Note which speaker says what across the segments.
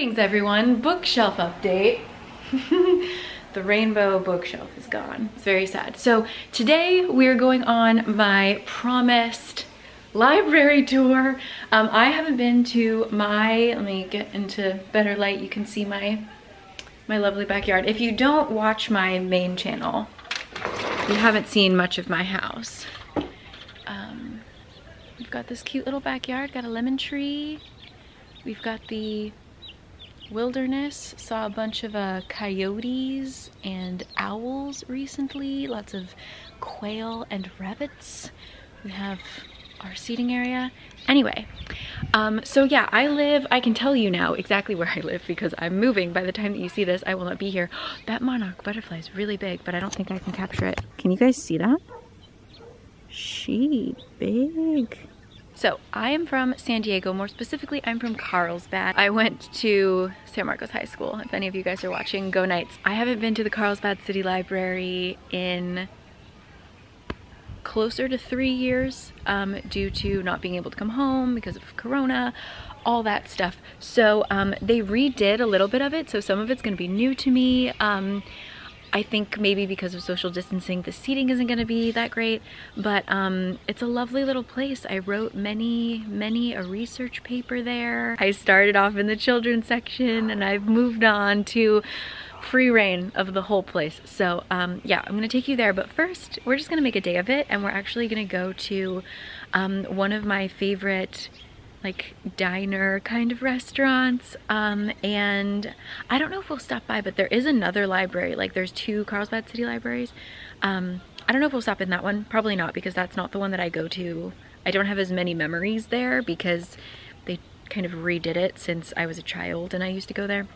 Speaker 1: Greetings everyone, bookshelf update. the rainbow bookshelf is gone. It's very sad. So today we're going on my promised library tour. Um, I haven't been to my, let me get into better light, you can see my, my lovely backyard. If you don't watch my main channel, you haven't seen much of my house. Um, we've got this cute little backyard, got a lemon tree. We've got the wilderness. Saw a bunch of uh, coyotes and owls recently. Lots of quail and rabbits. We have our seating area. Anyway, um, so yeah, I live, I can tell you now exactly where I live because I'm moving. By the time that you see this, I will not be here. That monarch butterfly is really big, but I don't think I can capture it. Can you guys see that? She big. So I am from San Diego, more specifically I'm from Carlsbad. I went to San Marcos High School. If any of you guys are watching, go Knights. I haven't been to the Carlsbad City Library in closer to three years um, due to not being able to come home because of Corona, all that stuff. So um, they redid a little bit of it, so some of it's gonna be new to me. Um, I think maybe because of social distancing, the seating isn't gonna be that great, but um, it's a lovely little place. I wrote many, many a research paper there. I started off in the children's section and I've moved on to free reign of the whole place. So um, yeah, I'm gonna take you there, but first we're just gonna make a day of it and we're actually gonna go to um, one of my favorite like diner kind of restaurants um, and I don't know if we'll stop by but there is another library like there's two Carlsbad City libraries. Um, I don't know if we'll stop in that one probably not because that's not the one that I go to. I don't have as many memories there because they kind of redid it since I was a child and I used to go there.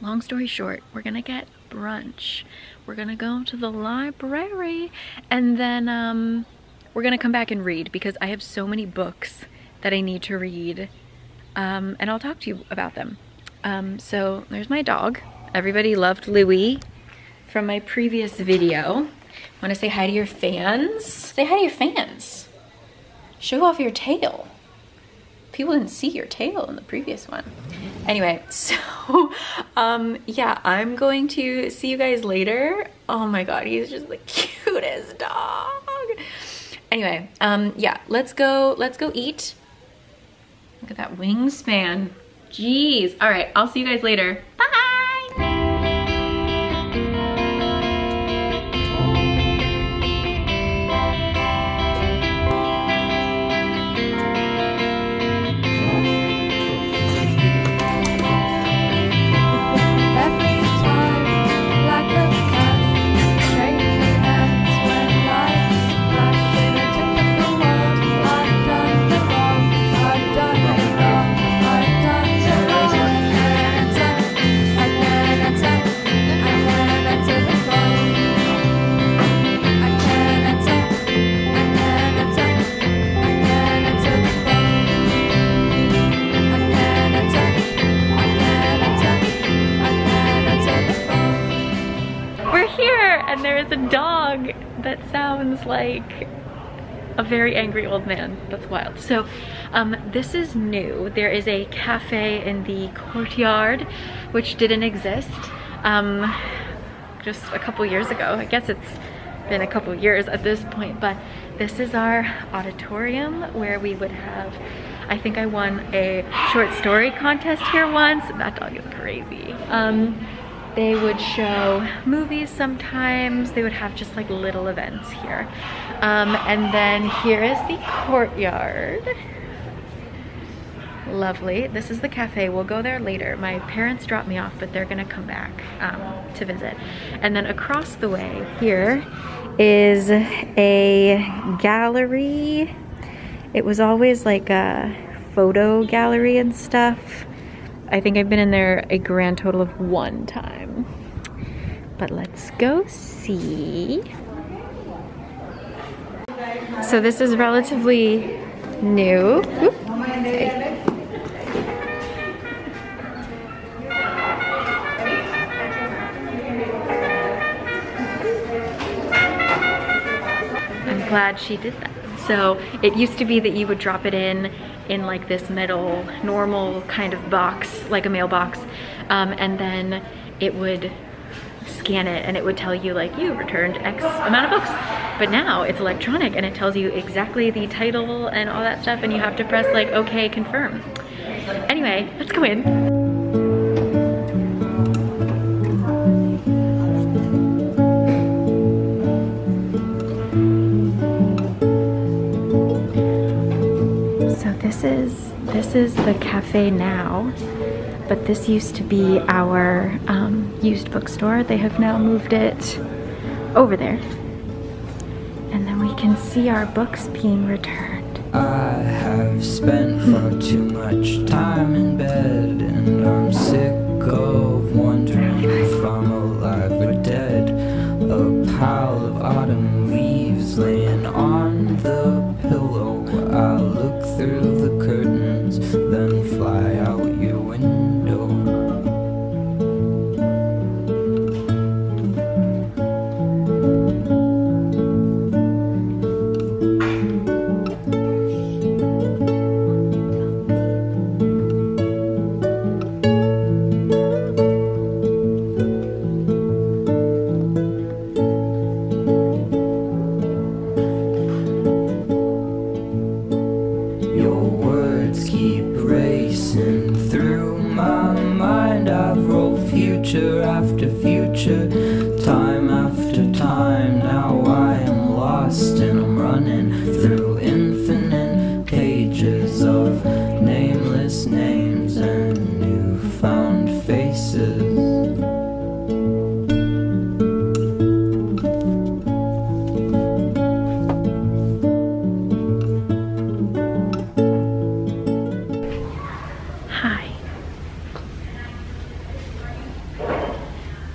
Speaker 1: Long story short we're gonna get brunch. We're gonna go to the library and then um, we're gonna come back and read because I have so many books that I need to read um, and I'll talk to you about them. Um, so there's my dog. Everybody loved Louie from my previous video. Want to say hi to your fans? Say hi to your fans. Show off your tail. People didn't see your tail in the previous one. Anyway, so um, yeah, I'm going to see you guys later. Oh my God, he's just the cutest dog. Anyway, um, yeah, let's go, let's go eat Look at that wingspan. Jeez. All right, I'll see you guys later. Bye. Very angry old man. That's wild. So um, this is new. There is a cafe in the courtyard, which didn't exist um, just a couple years ago. I guess it's been a couple years at this point, but this is our auditorium where we would have, I think I won a short story contest here once. That dog is crazy. Um, they would show movies sometimes. They would have just like little events here. Um, and then here is the courtyard. Lovely. This is the cafe. We'll go there later. My parents dropped me off, but they're gonna come back um, to visit. And then across the way here is a gallery. It was always like a photo gallery and stuff. I think I've been in there a grand total of one time. But let's go see. So this is relatively new. I'm glad she did that. So it used to be that you would drop it in in like this metal normal kind of box, like a mailbox. Um, and then it would scan it and it would tell you like you returned X amount of books. But now it's electronic and it tells you exactly the title and all that stuff and you have to press like okay confirm. Anyway, let's go in. So this is this is the cafe now but this used to be our um, used bookstore. They have now moved it over there. And then we can see our books being returned.
Speaker 2: I have spent far too much time in bed and I'm sick of wondering if I'm alive or dead. A pile of autumn rolled future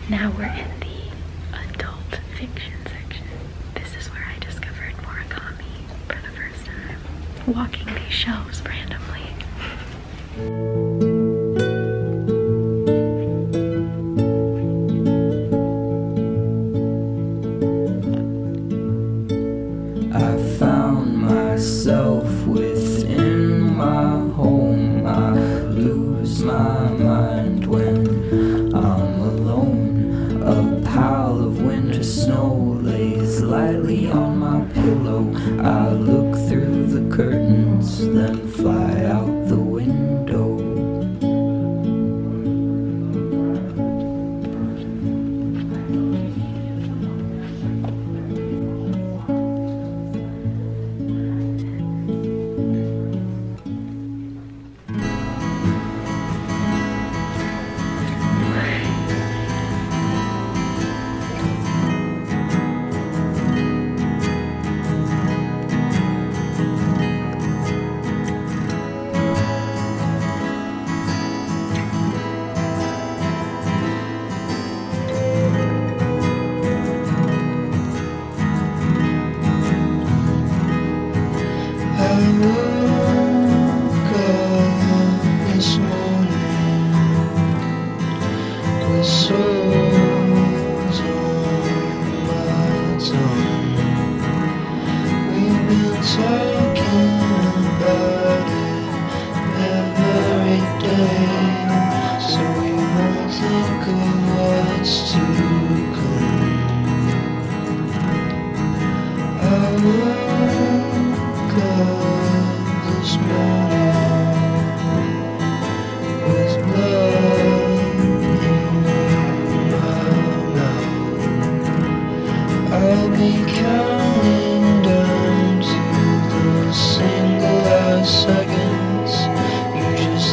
Speaker 2: Now
Speaker 1: we're in the adult fiction section. This is where I discovered Murakami for the first time. Walking these shelves randomly.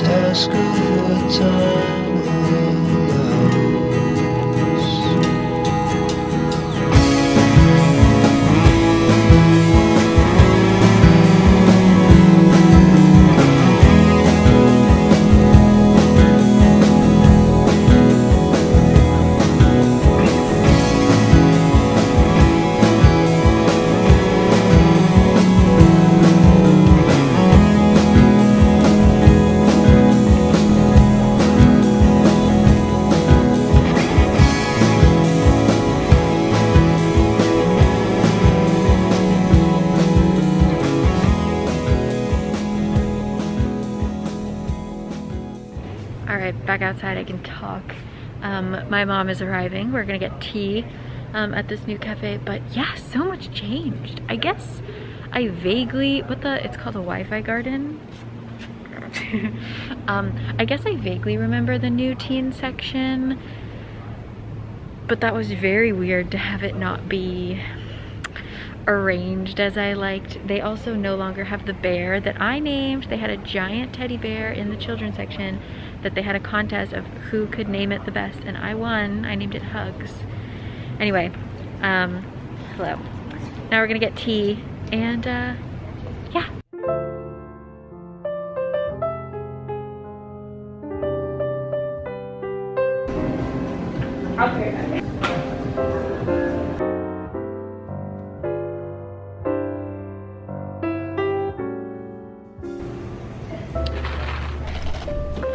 Speaker 2: task of a time.
Speaker 1: Back outside, I can talk. Um, my mom is arriving. We're gonna get tea um, at this new cafe. But yeah, so much changed. I guess I vaguely, what the, it's called a Wi-Fi garden. um, I guess I vaguely remember the new teen section, but that was very weird to have it not be arranged as I liked. They also no longer have the bear that I named. They had a giant teddy bear in the children's section that they had a contest of who could name it the best and I won. I named it Hugs. Anyway, um, hello. Now we're gonna get tea and uh,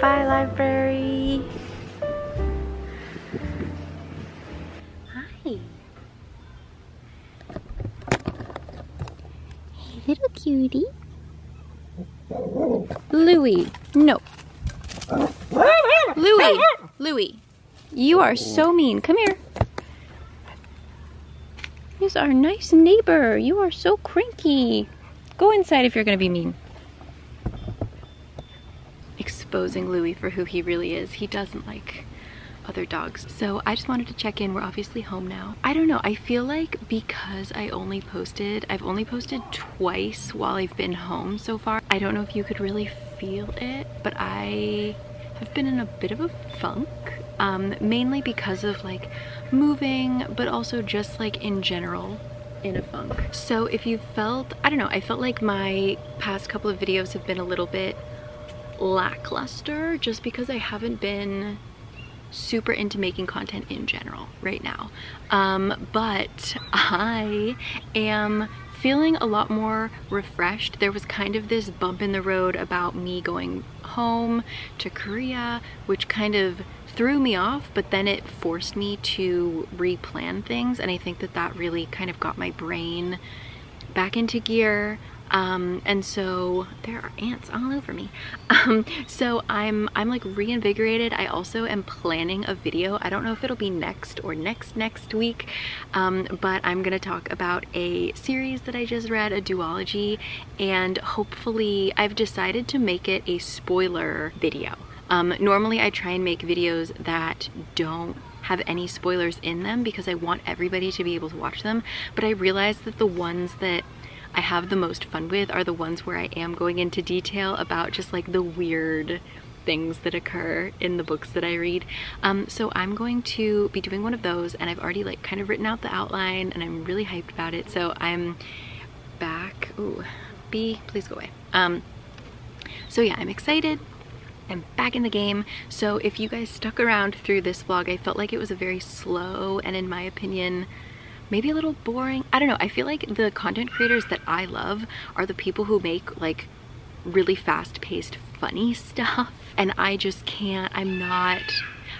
Speaker 1: Bye library. Hi. Hey little cutie. Louie. No. Louie. Louie. You are so mean. Come here. He's our nice neighbor. You are so cranky. Go inside if you're going to be mean exposing Louie for who he really is. He doesn't like other dogs. So I just wanted to check in. We're obviously home now. I don't know. I feel like because I only posted, I've only posted twice while I've been home so far. I don't know if you could really feel it, but I have been in a bit of a funk. Um, mainly because of like moving, but also just like in general in a funk. So if you felt, I don't know, I felt like my past couple of videos have been a little bit lackluster just because I haven't been super into making content in general right now. Um, but I am feeling a lot more refreshed. There was kind of this bump in the road about me going home to Korea, which kind of threw me off, but then it forced me to replan things. And I think that that really kind of got my brain back into gear. Um, and so there are ants all over me. Um, so I'm, I'm like reinvigorated. I also am planning a video. I don't know if it'll be next or next next week, um, but I'm gonna talk about a series that I just read, a duology, and hopefully I've decided to make it a spoiler video. Um, normally I try and make videos that don't have any spoilers in them because I want everybody to be able to watch them, but I realized that the ones that I have the most fun with are the ones where I am going into detail about just like the weird things that occur in the books that I read. Um, so I'm going to be doing one of those and I've already like kind of written out the outline and I'm really hyped about it. So I'm back. Ooh, B, please go away. Um, so yeah, I'm excited. I'm back in the game. So if you guys stuck around through this vlog, I felt like it was a very slow and in my opinion, maybe a little boring. I don't know. I feel like the content creators that I love are the people who make like really fast-paced funny stuff. And I just can't. I'm not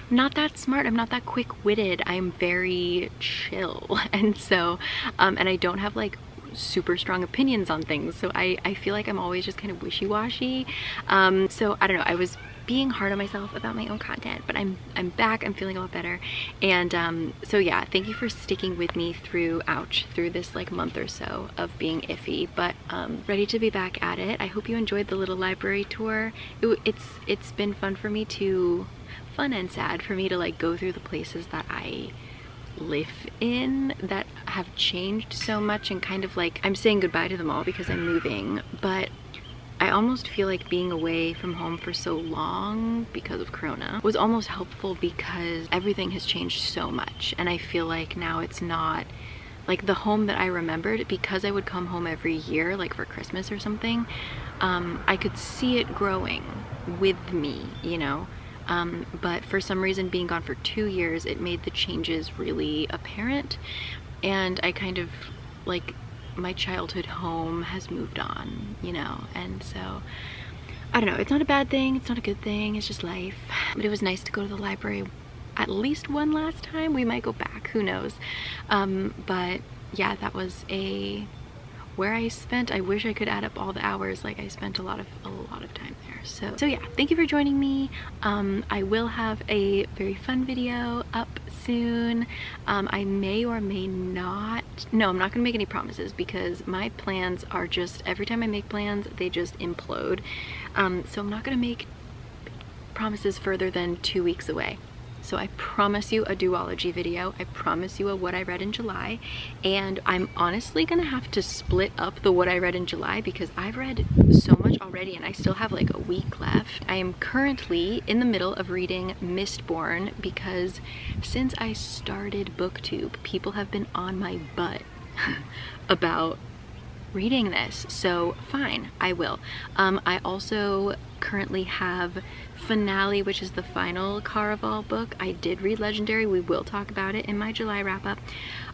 Speaker 1: not that smart. I'm not that quick-witted. I'm very chill. And so um and I don't have like super strong opinions on things so I I feel like I'm always just kind of wishy-washy um so I don't know I was being hard on myself about my own content, but I'm I'm back, I'm feeling a lot better. And um, so yeah, thank you for sticking with me through, ouch, through this like month or so of being iffy, but um, ready to be back at it. I hope you enjoyed the little library tour. It, it's It's been fun for me to, fun and sad for me to like go through the places that I live in that have changed so much and kind of like I'm saying goodbye to them all because I'm moving but I almost feel like being away from home for so long because of Corona was almost helpful because everything has changed so much. And I feel like now it's not like the home that I remembered because I would come home every year like for Christmas or something um, I could see it growing with me you know um, but for some reason being gone for two years it made the changes really apparent and I kind of like my childhood home has moved on, you know, and so I don't know, it's not a bad thing, it's not a good thing, it's just life. But it was nice to go to the library at least one last time. We might go back, who knows. Um, but yeah, that was a where I spent, I wish I could add up all the hours. Like I spent a lot of a lot of time there. So so yeah, thank you for joining me. Um, I will have a very fun video up soon. Um, I may or may not. No, I'm not gonna make any promises because my plans are just every time I make plans, they just implode. Um, so I'm not gonna make promises further than two weeks away. So I promise you a duology video. I promise you a what I read in July. And I'm honestly gonna have to split up the what I read in July because I've read so much already and I still have like a week left. I am currently in the middle of reading Mistborn because since I started booktube, people have been on my butt about reading this so fine i will. Um, i also currently have finale which is the final caraval book. I did read legendary. We will talk about it in my july wrap up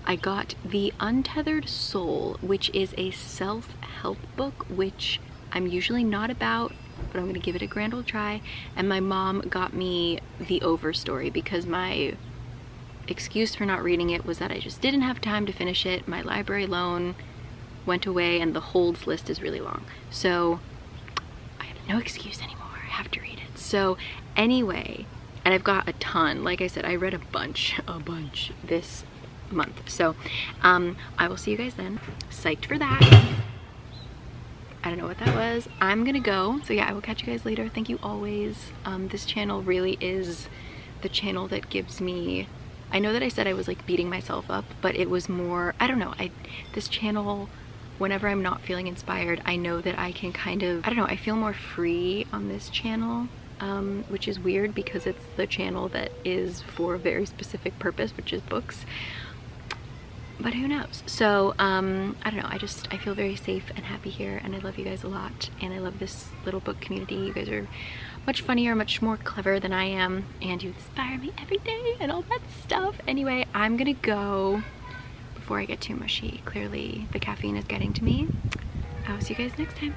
Speaker 1: i got the untethered soul which is a self-help book which i'm usually not about but i'm to give it a grand old try. And my mom got me the overstory because my excuse for not reading it was that i just didn't have time to finish it. My library loan went away and the holds list is really long. So I have no excuse anymore. I have to read it. So anyway, and I've got a ton. Like I said, I read a bunch, a bunch this month. So um, I will see you guys then. Psyched for that. I don't know what that was. I'm gonna go. So yeah, I will catch you guys later. Thank you always. Um, this channel really is the channel that gives me I know that I said I was like beating myself up, but it was more, I don't know, I this channel whenever I'm not feeling inspired, I know that I can kind of, I don't know, I feel more free on this channel, um, which is weird because it's the channel that is for a very specific purpose, which is books. But who knows? So, um, I don't know, I just, I feel very safe and happy here and I love you guys a lot and I love this little book community. You guys are much funnier, much more clever than I am and you inspire me every day and all that stuff. Anyway, I'm gonna go before I get too mushy. Clearly the caffeine is getting to me. I'll see you guys next time.